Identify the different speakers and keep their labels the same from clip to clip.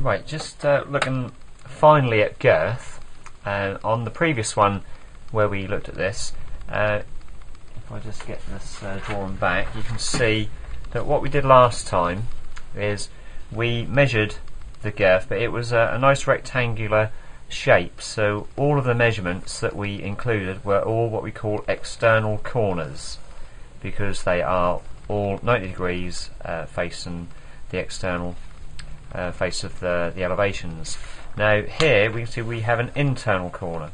Speaker 1: Right, just uh, looking finally at girth. Uh, on the previous one where we looked at this, uh, if I just get this uh, drawing back, you can see that what we did last time is we measured the girth, but it was a, a nice rectangular shape. So all of the measurements that we included were all what we call external corners because they are all 90 degrees uh, facing the external uh, face of the, the elevations. Now here we can see we have an internal corner.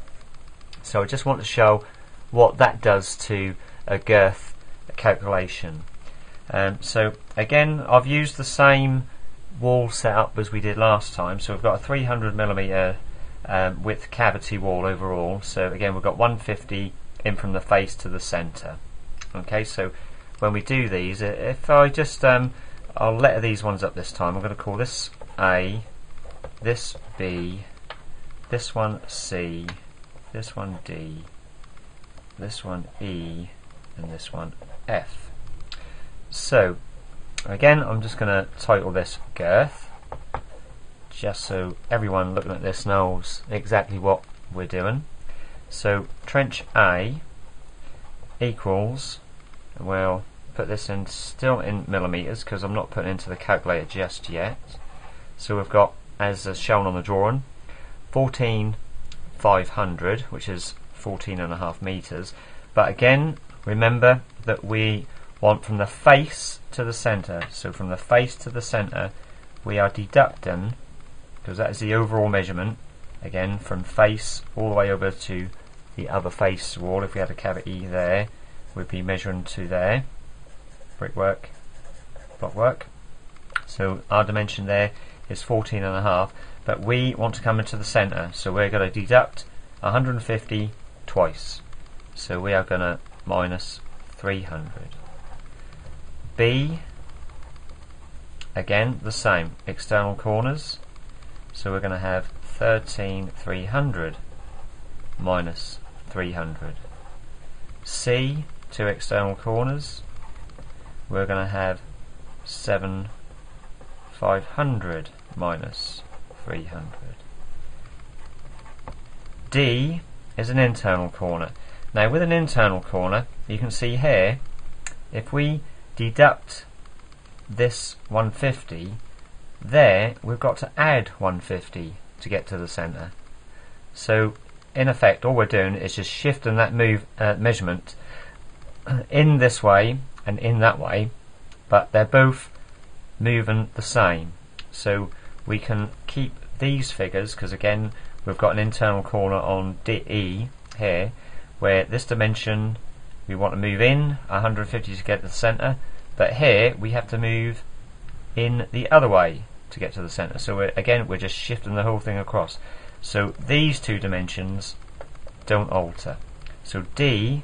Speaker 1: So I just want to show what that does to a girth calculation. Um, so again I've used the same wall setup as we did last time. So we've got a 300 millimeter um, width cavity wall overall. So again we've got 150 in from the face to the centre. Okay, so when we do these, if I just um, I'll letter these ones up this time. I'm going to call this A, this B, this one C, this one D, this one E, and this one F. So, again, I'm just going to title this girth, just so everyone looking at this knows exactly what we're doing. So, trench A equals, well, put this in still in millimeters because I'm not putting into the calculator just yet. So we've got, as shown on the drawing, 14,500, which is 14 and a half meters. But again, remember that we want from the face to the center. So from the face to the center, we are deducting, because that is the overall measurement, again, from face all the way over to the other face wall. If we had a cavity there, we'd be measuring to there brickwork, blockwork. So our dimension there is 14 and a half, but we want to come into the center, so we're going to deduct 150 twice. So we are going to minus 300. B, again the same, external corners, so we're going to have 13,300 minus 300. C, two external corners, we're going to have 7 500 minus 300. D is an internal corner. Now with an internal corner, you can see here, if we deduct this 150, there we've got to add 150 to get to the centre. So in effect, all we're doing is just shifting that move uh, measurement in this way and in that way, but they're both moving the same. So we can keep these figures, because again, we've got an internal corner on DE here, where this dimension we want to move in 150 to get to the centre, but here we have to move in the other way to get to the centre. So we're, again, we're just shifting the whole thing across. So these two dimensions don't alter. So D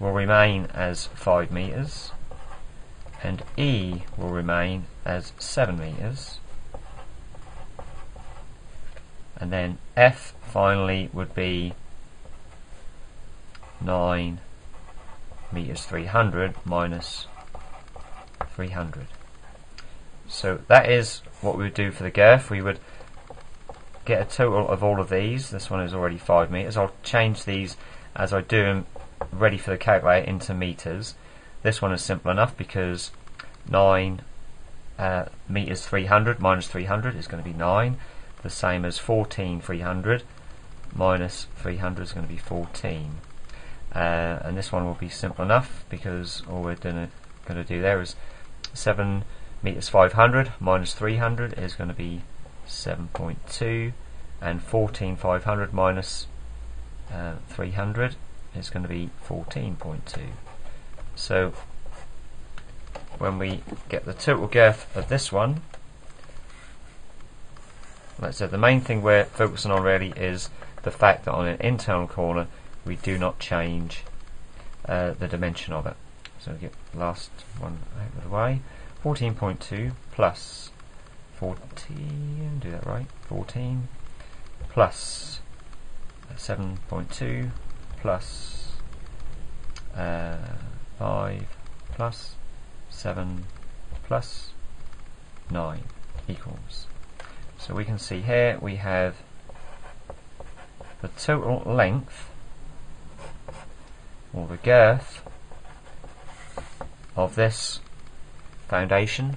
Speaker 1: will remain as 5 meters and E will remain as 7 meters. And then F finally would be 9 meters 300 minus 300 so that is what we would do for the girth. We would get a total of all of these. This one is already 5 meters. I'll change these as I do them ready for the calculator into meters. This one is simple enough because 9 uh, meters 300 minus 300 is going to be 9. The same as 14 300 minus 300 is going to be 14. Uh, and this one will be simple enough because all we're going to do there is 7 meters 500 minus 300 is going to be 7.2 and 14 500 minus, uh, 300 is going to be 14.2. So when we get the total girth of this one, like I said, the main thing we're focusing on really is the fact that on an internal corner we do not change uh, the dimension of it. So we get last one out of the way. 14.2 plus 14, do that right, 14 plus 7.2 plus uh, 5 plus 7 plus 9 equals. So we can see here we have the total length or the girth of this foundation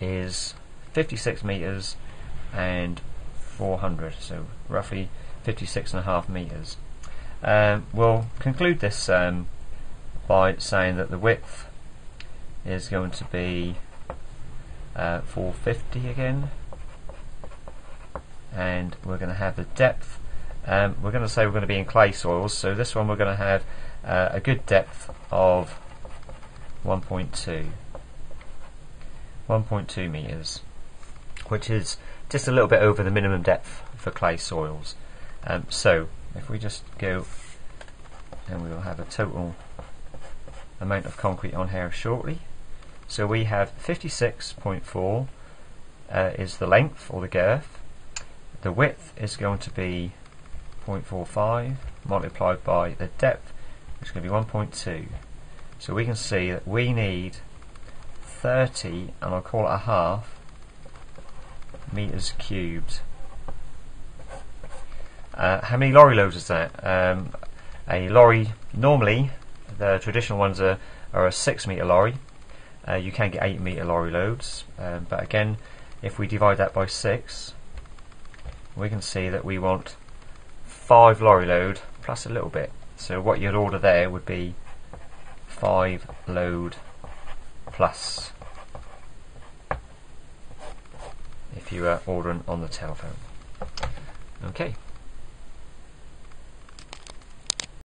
Speaker 1: is 56 meters and 400 so roughly 56 and a half meters. Um, we'll conclude this um, by saying that the width is going to be uh, 450 again. And we're going to have the depth um, we're going to say we're going to be in clay soils. So this one we're going to have uh, a good depth of 1.2 1.2 meters which is just a little bit over the minimum depth for clay soils. Um, so if we just go and we will have a total amount of concrete on here shortly. So we have 56.4 uh, is the length or the girth. The width is going to be 0.45 multiplied by the depth which is going to be 1.2 so we can see that we need 30 and I'll call it a half meters cubed. Uh, how many lorry loads is that? Um, a lorry, normally, the traditional ones are, are a 6 metre lorry. Uh, you can get 8 metre lorry loads, um, but again, if we divide that by 6, we can see that we want 5 lorry load plus a little bit. So what you'd order there would be 5 load plus if you are ordering on the telephone. Okay.